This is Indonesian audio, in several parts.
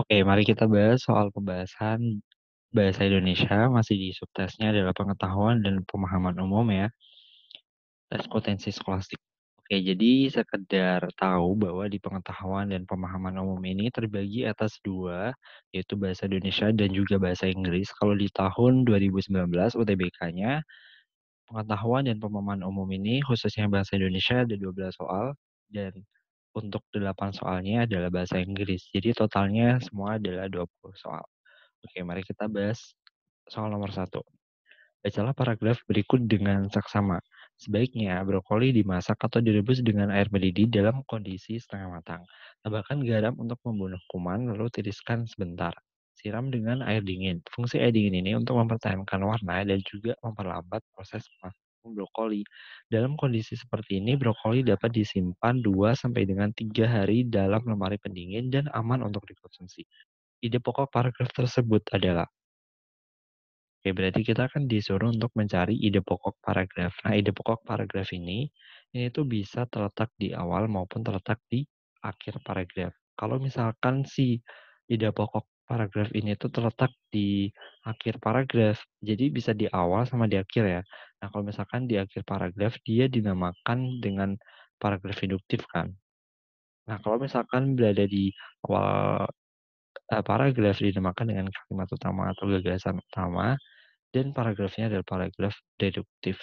Oke, mari kita bahas soal pembahasan bahasa Indonesia, masih di subtesnya adalah pengetahuan dan pemahaman umum ya. Tes potensi skolastik. Oke, jadi sekedar tahu bahwa di pengetahuan dan pemahaman umum ini terbagi atas dua, yaitu bahasa Indonesia dan juga bahasa Inggris. Kalau di tahun 2019 UTBK-nya, pengetahuan dan pemahaman umum ini khususnya bahasa Indonesia ada 12 soal, dan untuk 8 soalnya adalah bahasa Inggris. Jadi totalnya semua adalah 20 soal. Oke, mari kita bahas soal nomor satu. Bacalah paragraf berikut dengan saksama. Sebaiknya brokoli dimasak atau direbus dengan air mendidih dalam kondisi setengah matang. Tambahkan garam untuk membunuh kuman, lalu tiriskan sebentar. Siram dengan air dingin. Fungsi air dingin ini untuk mempertahankan warna dan juga memperlambat proses brokoli. Dalam kondisi seperti ini, brokoli dapat disimpan 2 sampai dengan 3 hari dalam lemari pendingin dan aman untuk dikonsumsi. Ide pokok paragraf tersebut adalah Oke, berarti kita akan disuruh untuk mencari ide pokok paragraf. Nah, ide pokok paragraf ini, ini tuh bisa terletak di awal maupun terletak di akhir paragraf. Kalau misalkan si ide pokok paragraf ini tuh terletak di akhir paragraf, jadi bisa di awal sama di akhir ya. Nah, kalau misalkan di akhir paragraf, dia dinamakan dengan paragraf induktif kan. Nah, kalau misalkan berada di awal uh, paragraf dinamakan dengan kalimat utama atau gagasan utama, dan paragrafnya adalah paragraf deduktif.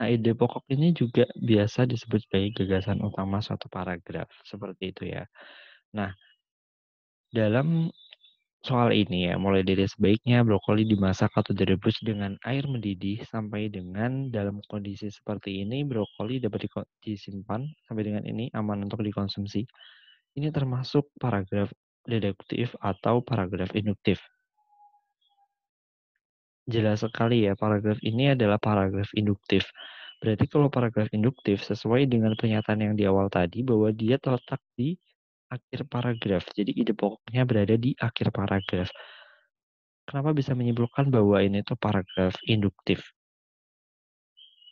Nah, ide pokok ini juga biasa disebut sebagai gagasan utama suatu paragraf, seperti itu ya. Nah, dalam soal ini ya, mulai dari sebaiknya brokoli dimasak atau direbus dengan air mendidih sampai dengan dalam kondisi seperti ini brokoli dapat disimpan sampai dengan ini aman untuk dikonsumsi. Ini termasuk paragraf deduktif atau paragraf induktif. Jelas sekali ya, paragraf ini adalah paragraf induktif. Berarti kalau paragraf induktif sesuai dengan pernyataan yang di awal tadi bahwa dia terletak di akhir paragraf. Jadi ide pokoknya berada di akhir paragraf. Kenapa bisa menyimpulkan bahwa ini tuh paragraf induktif?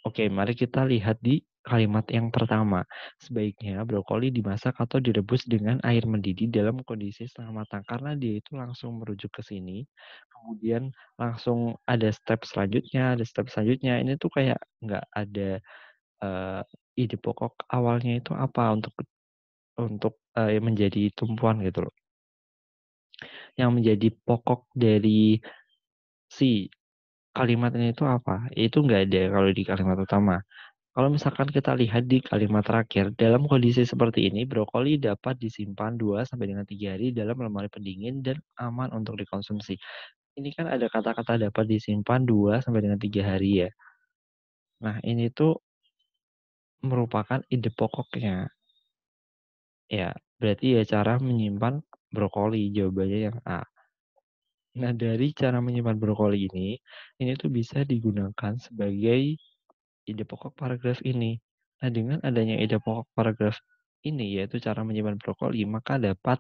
Oke, mari kita lihat di kalimat yang pertama. Sebaiknya brokoli dimasak atau direbus dengan air mendidih dalam kondisi setengah matang. Karena dia itu langsung merujuk ke sini. Kemudian langsung ada step selanjutnya, ada step selanjutnya. Ini tuh kayak nggak ada uh, ide pokok awalnya itu apa untuk untuk uh, menjadi tumpuan gitu loh. Yang menjadi pokok dari si kalimat ini itu apa? Itu nggak ada kalau di kalimat utama. Kalau misalkan kita lihat di kalimat terakhir, dalam kondisi seperti ini, brokoli dapat disimpan 2 sampai dengan 3 hari dalam lemari pendingin dan aman untuk dikonsumsi. Ini kan ada kata-kata dapat disimpan 2 sampai dengan 3 hari ya. Nah, ini tuh merupakan ide pokoknya. Ya, berarti ya cara menyimpan brokoli, jawabannya yang A. Nah, dari cara menyimpan brokoli ini, ini tuh bisa digunakan sebagai ide pokok paragraf ini. Nah, dengan adanya ide pokok paragraf ini, yaitu cara menyimpan brokoli, maka dapat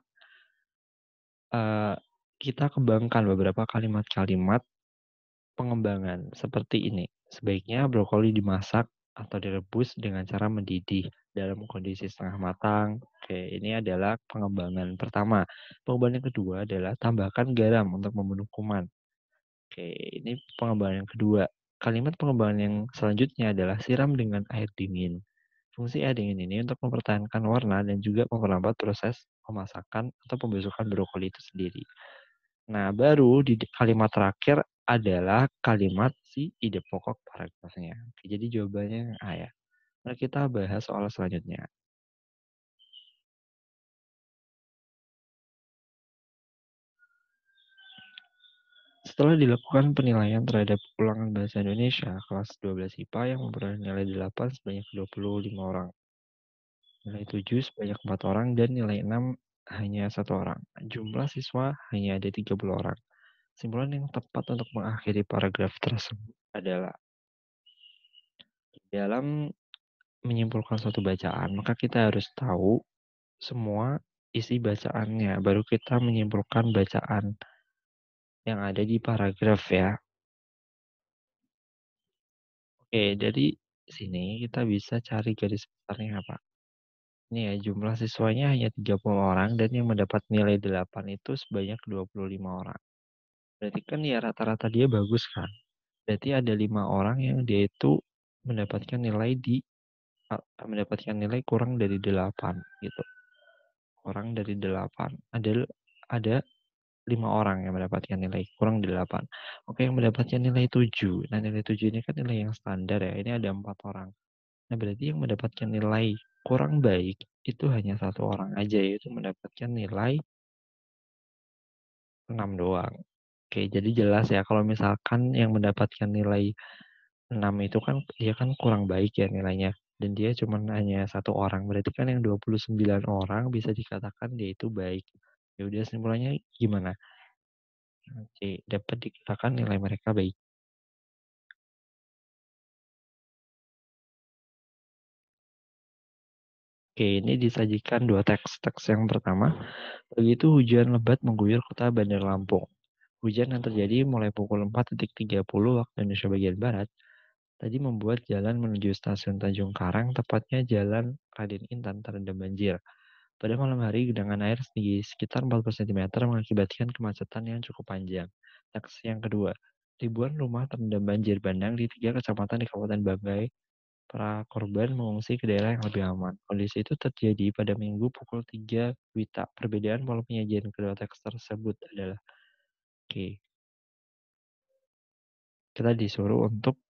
uh, kita kembangkan beberapa kalimat-kalimat pengembangan seperti ini. Sebaiknya brokoli dimasak atau direbus dengan cara mendidih dalam kondisi setengah matang. Oke, ini adalah pengembangan pertama. Pengembangan yang kedua adalah tambahkan garam untuk membunuh kuman. Oke, ini pengembangan yang kedua. Kalimat pengembangan yang selanjutnya adalah siram dengan air dingin. Fungsi air dingin ini untuk mempertahankan warna dan juga memperlambat proses pemasakan atau pembusukan brokoli itu sendiri. Nah, baru di kalimat terakhir adalah kalimat si ide pokok paragrafnya. Oke, jadi jawabannya A ya. Nah, kita bahas soal selanjutnya. Setelah dilakukan penilaian terhadap ulangan bahasa Indonesia kelas 12 IPA yang memperoleh nilai 8 sebanyak 25 orang. Nilai 7 sebanyak 4 orang dan nilai 6 hanya satu orang. Jumlah siswa hanya ada 30 orang. Simpulan yang tepat untuk mengakhiri paragraf tersebut adalah dalam menyimpulkan suatu bacaan, maka kita harus tahu semua isi bacaannya, baru kita menyimpulkan bacaan yang ada di paragraf ya. Oke, dari sini kita bisa cari garis besarnya apa. Ini ya, jumlah siswanya hanya 30 orang dan yang mendapat nilai 8 itu sebanyak 25 orang. Berarti kan ya rata-rata dia bagus kan. Berarti ada lima orang yang dia itu mendapatkan nilai di mendapatkan nilai kurang dari 8 gitu. Kurang dari 8. Ada ada lima orang yang mendapatkan nilai kurang dari 8. Oke, yang mendapatkan nilai 7. Nah, nilai 7 ini kan nilai yang standar ya. Ini ada empat orang. Nah, berarti yang mendapatkan nilai kurang baik itu hanya satu orang aja yaitu mendapatkan nilai 6 doang. Oke, jadi jelas ya kalau misalkan yang mendapatkan nilai 6 itu kan dia kan kurang baik ya nilainya dan dia cuma hanya satu orang. Berarti kan yang 29 orang bisa dikatakan dia itu baik. Ya udah kesimpulannya gimana? Oke, dapat dikatakan nilai mereka baik. Oke, ini disajikan dua teks. Teks yang pertama, begitu hujan lebat mengguyur kota Bandar Lampung. Hujan yang terjadi mulai pukul 4.30 waktu Indonesia bagian Barat, tadi membuat jalan menuju stasiun Tanjung Karang, tepatnya jalan Raden Intan, terendam banjir. Pada malam hari, genangan air setinggi sekitar 40 cm mengakibatkan kemacetan yang cukup panjang. Teks yang kedua, ribuan rumah terendam banjir bandang di tiga kecamatan di Kabupaten Banggai, Para korban mengungsi ke daerah yang lebih aman. Kondisi itu terjadi pada Minggu pukul 3 WITA. Perbedaan pola penyajian kedua teks tersebut adalah Oke. Kita disuruh untuk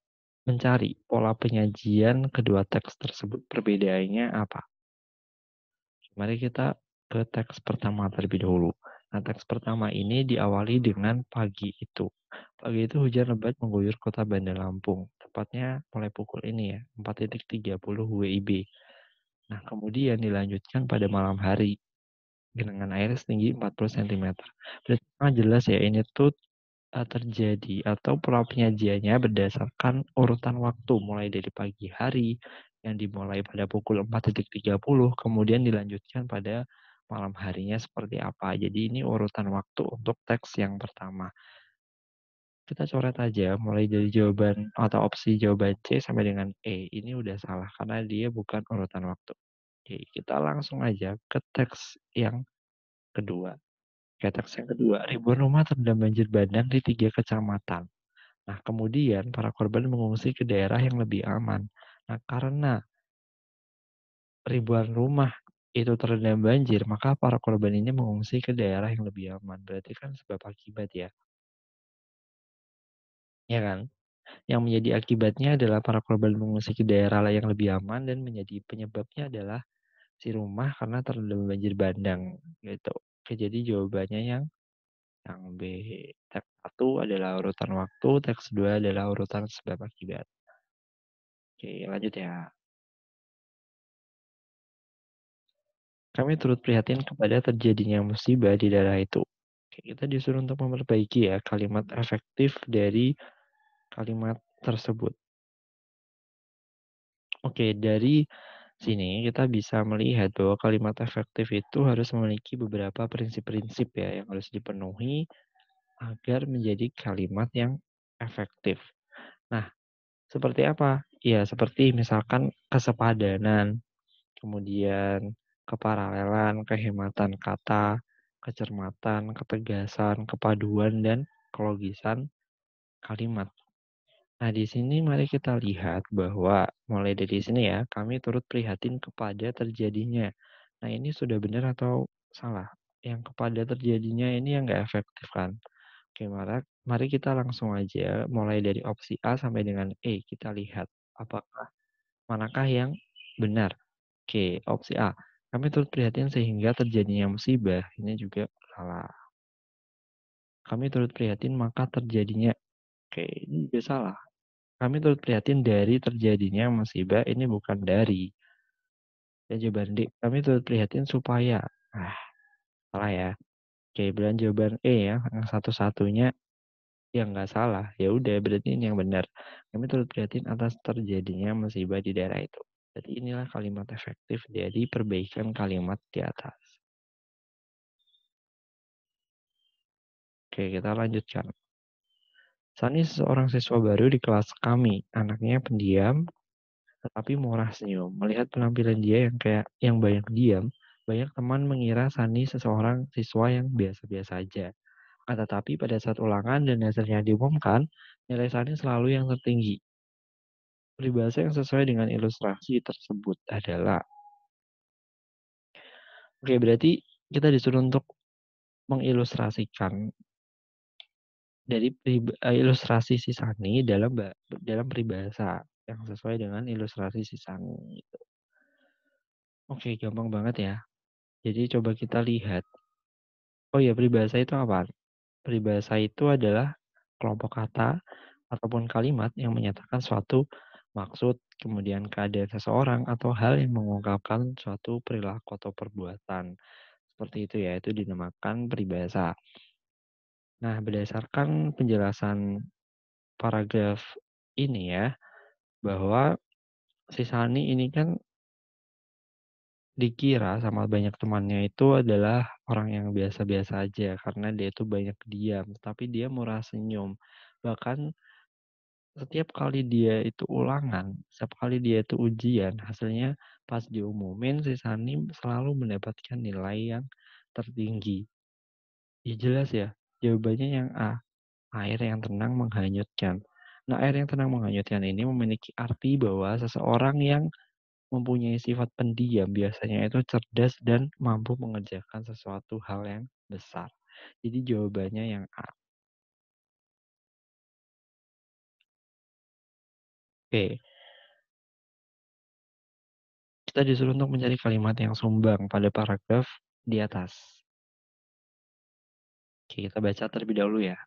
mencari pola penyajian kedua teks tersebut perbedaannya apa. Mari kita ke teks pertama terlebih dahulu. Nah, teks pertama ini diawali dengan pagi itu. Pagi itu hujan lebat mengguyur kota Bandar Lampung, tepatnya mulai pukul ini ya, 4.30 WIB. Nah, kemudian dilanjutkan pada malam hari, genangan air setinggi 40 cm. Berarti jelas ya, ini tuh uh, terjadi atau pola penyajiannya berdasarkan urutan waktu, mulai dari pagi hari, yang dimulai pada pukul 4.30, kemudian dilanjutkan pada malam harinya seperti apa. Jadi ini urutan waktu untuk teks yang pertama. Kita coret aja mulai dari jawaban atau opsi jawaban C sampai dengan E. Ini udah salah karena dia bukan urutan waktu. Oke, kita langsung aja ke teks yang kedua. Ke teks yang kedua, ribuan rumah terendam banjir bandang di tiga kecamatan. Nah, kemudian para korban mengungsi ke daerah yang lebih aman. Nah, karena ribuan rumah itu terendam banjir, maka para korban ini mengungsi ke daerah yang lebih aman. Berarti kan sebab akibat ya. Ya kan? Yang menjadi akibatnya adalah para korban mengungsi ke daerah yang lebih aman dan menjadi penyebabnya adalah si rumah karena terendam banjir bandang gitu. Oke, jadi jawabannya yang yang B. Teks 1 adalah urutan waktu, teks 2 adalah urutan sebab akibat. Oke, lanjut ya. Kami turut prihatin kepada terjadinya musibah di daerah itu. Oke, kita disuruh untuk memperbaiki ya kalimat efektif dari kalimat tersebut. Oke, dari sini kita bisa melihat bahwa kalimat efektif itu harus memiliki beberapa prinsip-prinsip ya yang harus dipenuhi agar menjadi kalimat yang efektif. Nah, seperti apa? Ya, seperti misalkan kesepadanan, kemudian keparalelan, kehematan kata, kecermatan, ketegasan, kepaduan, dan kelogisan kalimat. Nah, di sini mari kita lihat bahwa mulai dari sini ya, kami turut prihatin kepada terjadinya. Nah, ini sudah benar atau salah? Yang kepada terjadinya ini yang nggak efektif kan? Oke, mari, mari kita langsung aja mulai dari opsi A sampai dengan E. Kita lihat apakah manakah yang benar. Oke, opsi A. Kami turut prihatin sehingga terjadinya musibah. Ini juga salah. Kami turut prihatin maka terjadinya. Oke, ini juga salah. Kami turut prihatin dari terjadinya musibah, ini bukan dari. Dan jawaban D, kami turut prihatin supaya. Ah, salah ya. Oke, bilang jawaban E ya, yang satu-satunya yang nggak salah. Ya udah, berarti ini yang benar. Kami turut prihatin atas terjadinya musibah di daerah itu. Jadi inilah kalimat efektif dari perbaikan kalimat di atas. Oke, kita lanjutkan. Sani seorang siswa baru di kelas kami. Anaknya pendiam, tetapi murah senyum. Melihat penampilan dia yang kayak yang banyak diam, banyak teman mengira Sani seseorang siswa yang biasa-biasa aja. Akan tetapi pada saat ulangan dan hasilnya diumumkan, nilai Sani selalu yang tertinggi. Peribahasa yang sesuai dengan ilustrasi tersebut adalah Oke, berarti kita disuruh untuk mengilustrasikan dari eee, ilustrasi si Sani dalam dalam peribahasa yang sesuai dengan ilustrasi si Sani gitu. Oke, gampang banget ya. Jadi coba kita lihat. Oh ya, peribahasa itu apa? Peribahasa itu adalah kelompok kata ataupun kalimat yang menyatakan suatu maksud, kemudian keadaan seseorang atau hal yang mengungkapkan suatu perilaku atau perbuatan. Seperti itu ya, itu dinamakan peribahasa. Nah, berdasarkan penjelasan paragraf ini ya, bahwa si Sani ini kan dikira sama banyak temannya itu adalah orang yang biasa-biasa aja karena dia itu banyak diam, tapi dia murah senyum. Bahkan setiap kali dia itu ulangan, setiap kali dia itu ujian, hasilnya pas diumumin si Sani selalu mendapatkan nilai yang tertinggi. Ya jelas ya, jawabannya yang A, air yang tenang menghanyutkan. Nah, air yang tenang menghanyutkan ini memiliki arti bahwa seseorang yang mempunyai sifat pendiam biasanya itu cerdas dan mampu mengerjakan sesuatu hal yang besar. Jadi jawabannya yang A. Oke. Kita disuruh untuk mencari kalimat yang sumbang pada paragraf di atas. Oke, kita baca terlebih dahulu ya.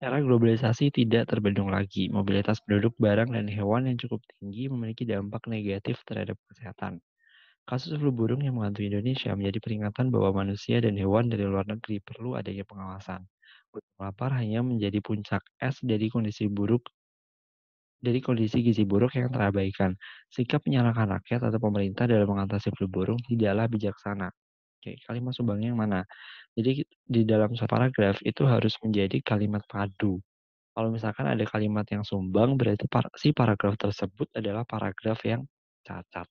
Era globalisasi tidak terbendung lagi. Mobilitas penduduk, barang, dan hewan yang cukup tinggi memiliki dampak negatif terhadap kesehatan. Kasus flu burung yang menghantui Indonesia menjadi peringatan bahwa manusia dan hewan dari luar negeri perlu adanya pengawasan. Gunung lapar hanya menjadi puncak es dari kondisi buruk dari kondisi gizi buruk yang terabaikan. Sikap menyalahkan rakyat atau pemerintah dalam mengatasi flu burung tidaklah bijaksana. Oke, kalimat sumbangnya yang mana? Jadi di dalam satu paragraf itu harus menjadi kalimat padu. Kalau misalkan ada kalimat yang sumbang, berarti par si paragraf tersebut adalah paragraf yang cacat.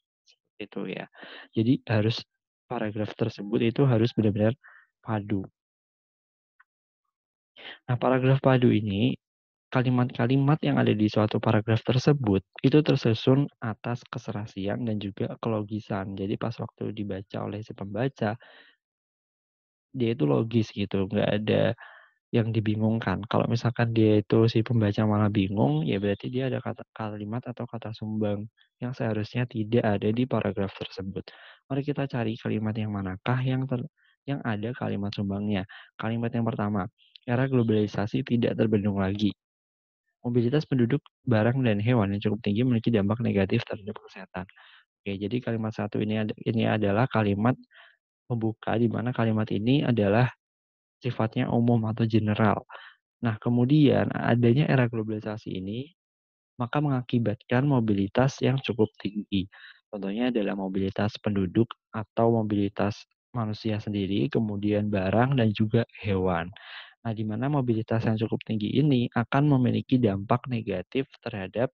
Itu ya. Jadi harus paragraf tersebut itu harus benar-benar padu. Nah, paragraf padu ini kalimat-kalimat yang ada di suatu paragraf tersebut itu tersusun atas keserasian dan juga kelogisan. Jadi pas waktu dibaca oleh si pembaca, dia itu logis gitu, nggak ada yang dibingungkan. Kalau misalkan dia itu si pembaca malah bingung, ya berarti dia ada kata kalimat atau kata sumbang yang seharusnya tidak ada di paragraf tersebut. Mari kita cari kalimat yang manakah yang ter, yang ada kalimat sumbangnya. Kalimat yang pertama, era globalisasi tidak terbendung lagi. Mobilitas penduduk, barang, dan hewan yang cukup tinggi memiliki dampak negatif terhadap kesehatan. Oke, jadi kalimat satu ini ini adalah kalimat membuka di mana kalimat ini adalah sifatnya umum atau general. Nah, kemudian adanya era globalisasi ini maka mengakibatkan mobilitas yang cukup tinggi. Contohnya adalah mobilitas penduduk atau mobilitas manusia sendiri, kemudian barang dan juga hewan. Nah, di mana mobilitas yang cukup tinggi ini akan memiliki dampak negatif terhadap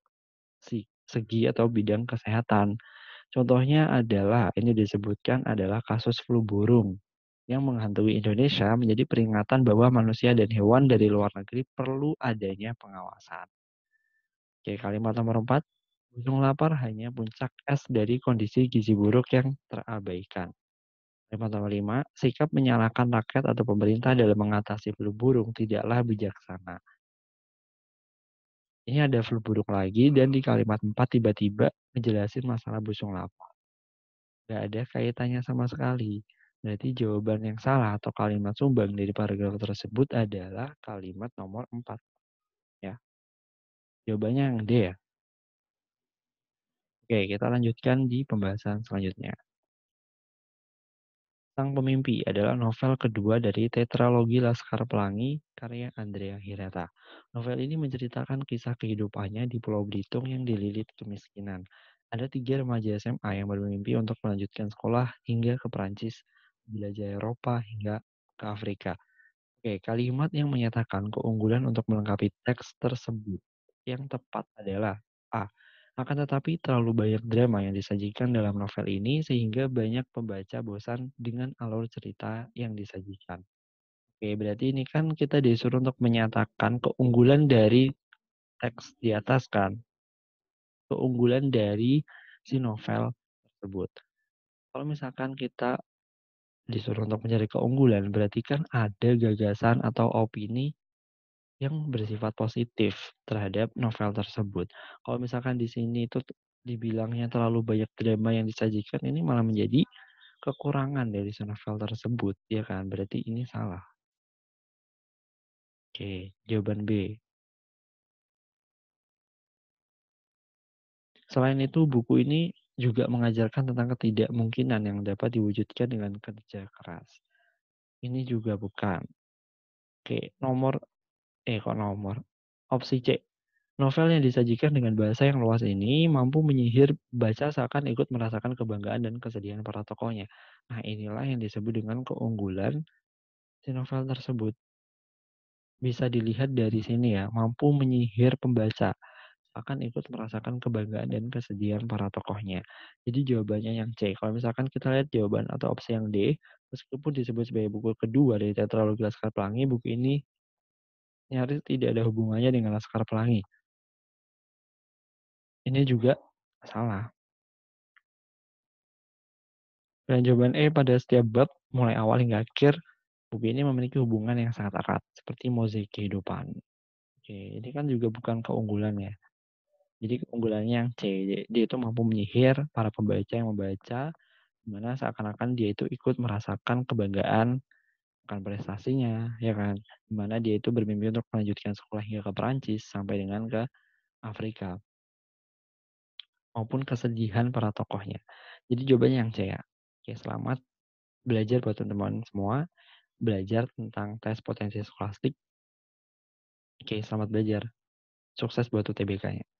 segi atau bidang kesehatan. Contohnya adalah ini disebutkan adalah kasus flu burung yang menghantui Indonesia menjadi peringatan bahwa manusia dan hewan dari luar negeri perlu adanya pengawasan. Oke, kalimat nomor 4. Gunung lapar hanya puncak es dari kondisi gizi buruk yang terabaikan. Kalimat nomor 5. Sikap menyalahkan rakyat atau pemerintah dalam mengatasi flu burung tidaklah bijaksana. Ini ada flu burung lagi dan di kalimat 4 tiba-tiba ngejelasin masalah busung lapar. Gak ada kaitannya sama sekali. Berarti jawaban yang salah atau kalimat sumbang dari paragraf tersebut adalah kalimat nomor 4. Ya. Jawabannya yang D ya. Oke, kita lanjutkan di pembahasan selanjutnya. Sang Pemimpi adalah novel kedua dari tetralogi Laskar Pelangi karya Andrea Hirata. Novel ini menceritakan kisah kehidupannya di Pulau Belitung yang dililit kemiskinan. Ada tiga remaja SMA yang bermimpi untuk melanjutkan sekolah hingga ke Perancis, belajar Eropa, hingga ke Afrika. Oke, kalimat yang menyatakan keunggulan untuk melengkapi teks tersebut yang tepat adalah A. Akan tetapi terlalu banyak drama yang disajikan dalam novel ini sehingga banyak pembaca bosan dengan alur cerita yang disajikan. Oke, berarti ini kan kita disuruh untuk menyatakan keunggulan dari teks di atas kan. Keunggulan dari si novel tersebut. Kalau misalkan kita disuruh untuk mencari keunggulan, berarti kan ada gagasan atau opini yang bersifat positif terhadap novel tersebut. Kalau misalkan di sini itu dibilangnya terlalu banyak drama yang disajikan, ini malah menjadi kekurangan dari novel tersebut, ya kan? Berarti ini salah. Oke, jawaban B. Selain itu, buku ini juga mengajarkan tentang ketidakmungkinan yang dapat diwujudkan dengan kerja keras. Ini juga bukan. Oke, nomor eh kok nomor? Opsi C. Novel yang disajikan dengan bahasa yang luas ini mampu menyihir baca seakan ikut merasakan kebanggaan dan kesedihan para tokohnya. Nah, inilah yang disebut dengan keunggulan si novel tersebut. Bisa dilihat dari sini ya, mampu menyihir pembaca akan ikut merasakan kebanggaan dan kesedihan para tokohnya. Jadi jawabannya yang C. Kalau misalkan kita lihat jawaban atau opsi yang D, meskipun disebut sebagai buku kedua dari tetralogi Laskar Pelangi, buku ini nyaris tidak ada hubungannya dengan Laskar Pelangi. Ini juga salah. Dan jawaban E pada setiap bab, mulai awal hingga akhir, buku ini memiliki hubungan yang sangat erat, seperti mozaik kehidupan. Oke, ini kan juga bukan keunggulan ya. Jadi keunggulannya yang C, dia itu mampu menyihir para pembaca yang membaca, di mana seakan-akan dia itu ikut merasakan kebanggaan akan prestasinya, ya kan? Di mana dia itu bermimpi untuk melanjutkan sekolah hingga ke Perancis sampai dengan ke Afrika. Maupun kesedihan para tokohnya. Jadi jawabannya yang C ya. Oke, selamat belajar buat teman-teman semua. Belajar tentang tes potensi skolastik. Oke, selamat belajar. Sukses buat UTBK-nya.